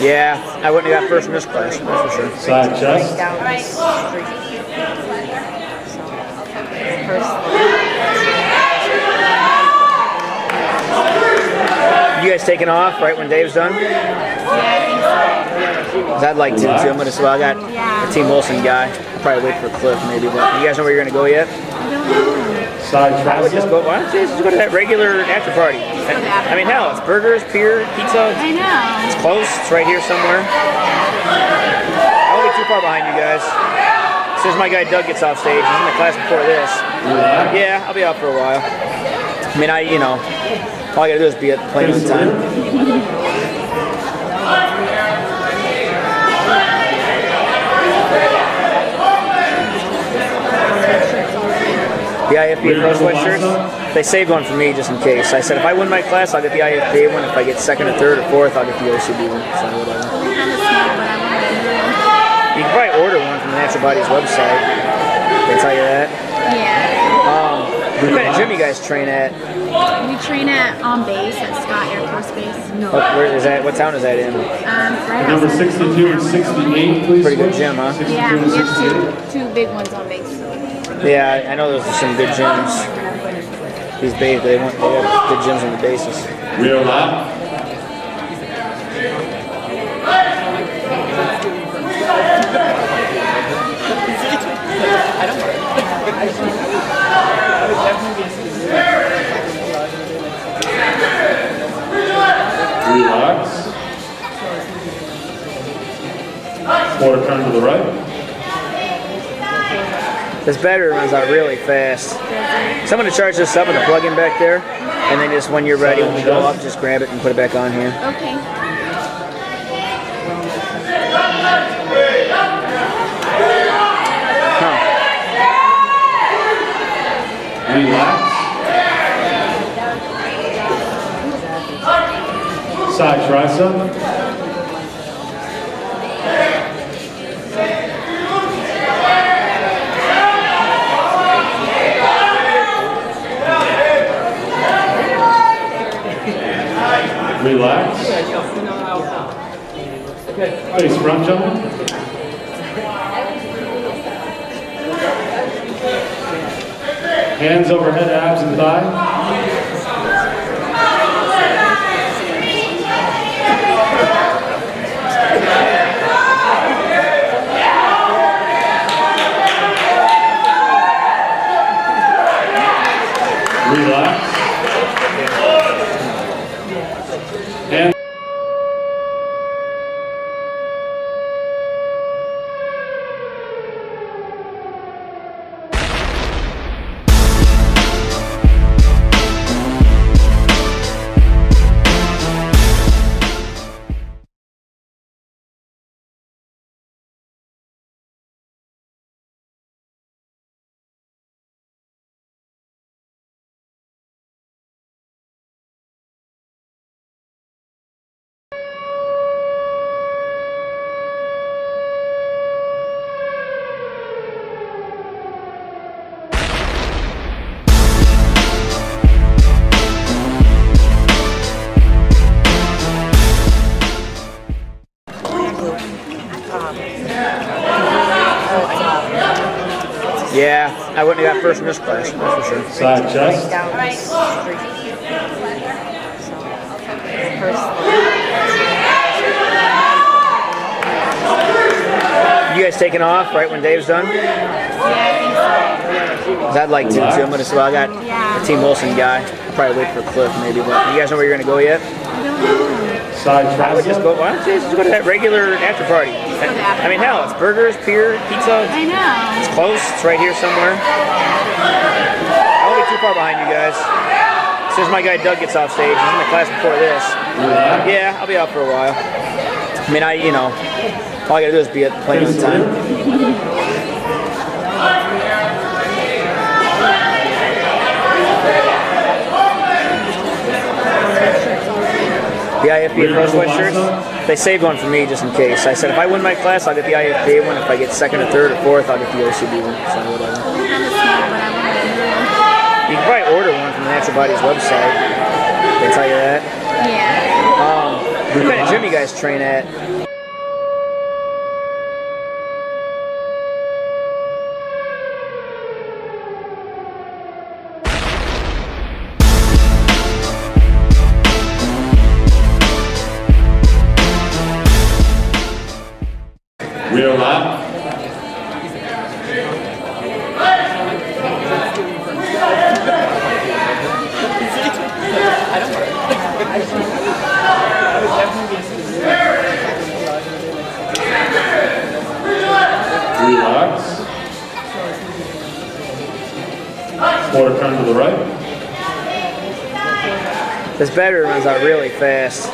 Yeah, I wouldn't have got first in this class, that's for sure. Side chest. down. So, You guys taking off right when Dave's done? yeah, 'Cause I'd like to too. I'm gonna. Well, I got a Team Wilson guy. I'll probably wait for Cliff maybe. But you guys know where you're gonna go yet? Side I would just go. Why don't you just go to that regular after party? I mean, hell, it's burgers, beer, pizza. I know. It's close. It's right here somewhere. I won't be too far behind you guys. As soon as my guy Doug gets off stage, he's in the class before this. Relax. Yeah, I'll be out for a while. I mean, I, you know, all I gotta do is be at plenty of time. IFPA Pro sweatshirts, they saved one for me just in case. I said if I win my class, I'll get the IFPA one. If I get second or third or fourth, I'll get the OCB one. So whatever. Kind of small, but I want You can probably order one from the Natural Bodies website. They tell you that. to. Yeah. Um, what kind of gym you guys train at? We train at on base at Scott Air Force Base. No. What, where is that? What town is that in? Um, right Number 62 and 68, please. Pretty good switch. gym, huh? Yeah, we have two two big ones on base. Yeah, I know those are some good gyms. These base, they want they have good gyms on the bases. Rear lock. Relax. Quarter turn to the right. This battery runs out really fast. So I'm gonna charge this up with a plug-in back there, and then just when you're ready, when we go up, just grab it and put it back on here. Okay. Huh. Relax. Side tricep. Relax. Face front, gentlemen. Hands overhead, abs and thigh. Wouldn't have got first in this class, that's for sure. side chest. Down the street. So, first, You guys taking off right when Dave's done? yeah, 'Cause I'd like to too. I'm gonna. Well, I got a Team Wilson guy. I'll probably wait for Cliff maybe. But you guys know where you're gonna go yet? I think so. I don't know. Side I would just go. Why don't you just go to that regular after party? I mean, hell, it's burgers, beer, pizza. I know. It's close. It's right here somewhere. I won't be too far behind you guys. As soon as my guy Doug gets off stage, he's in the class before this. Relax. Yeah, I'll be out for a while. I mean, I, you know, all I gotta do is be at plenty of time. The IFPA Pro sweatshirts, they saved one for me just in case. I said if I win my class, I'll get the IFPA one. If I get second or third or fourth, I'll get the OCB one. So whatever. Kind of small, but I want to do it. You can probably order one from the Natural Bodies website. They tell you that. Yeah. Um, what kind of gym you guys train at? meu lado. This battery runs out really fast.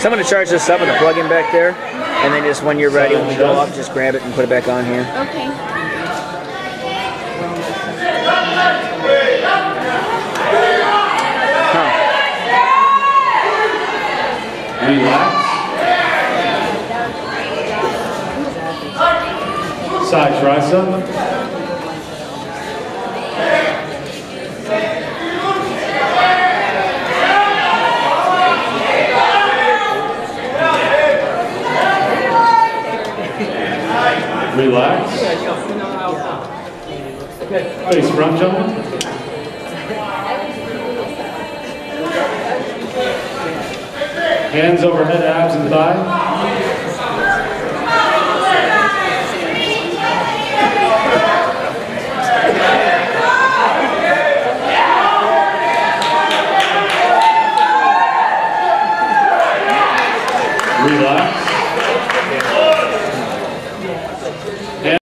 So I'm gonna charge this up with a plug-in back there, and then just when you're ready, when we go off, just grab it and put it back on here. Okay. Relax. Side tricep. Relax. Face front, gentlemen. Hands overhead, abs and thigh.